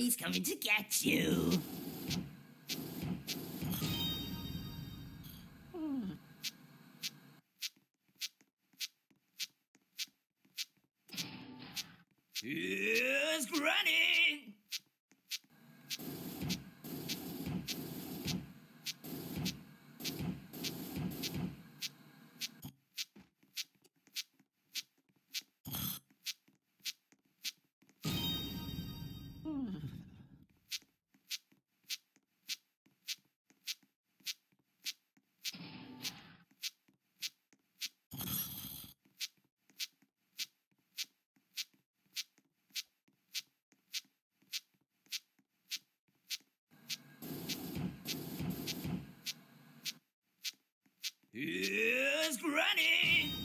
Granny's coming to get you. Here's Granny!